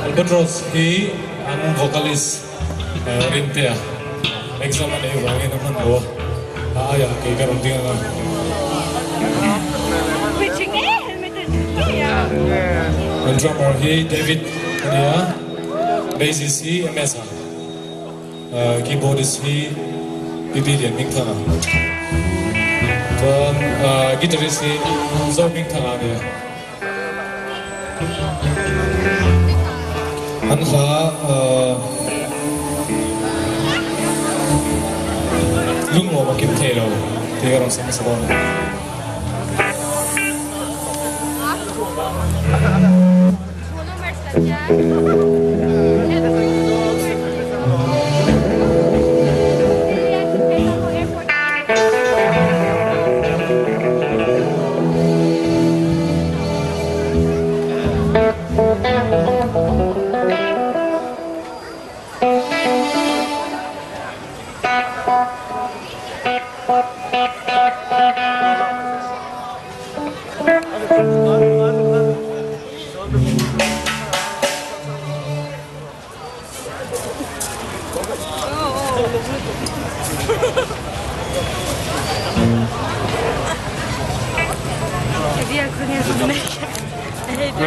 Albatros hi ang vocalist Rintea. Exam na yung wangin naman ko. Aayang kay karong tingnan yeah. Ang drummer hi David Kania. Bassist hi Emesa. Keyboardist hi Bibilian Mingtanga. Then guitarist hi Zo Mingtanga niya. 항상 어, lungo ma che telo che erano sempre secondo Buona merda, jak to nie zrozumiecie. Ej, to...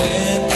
and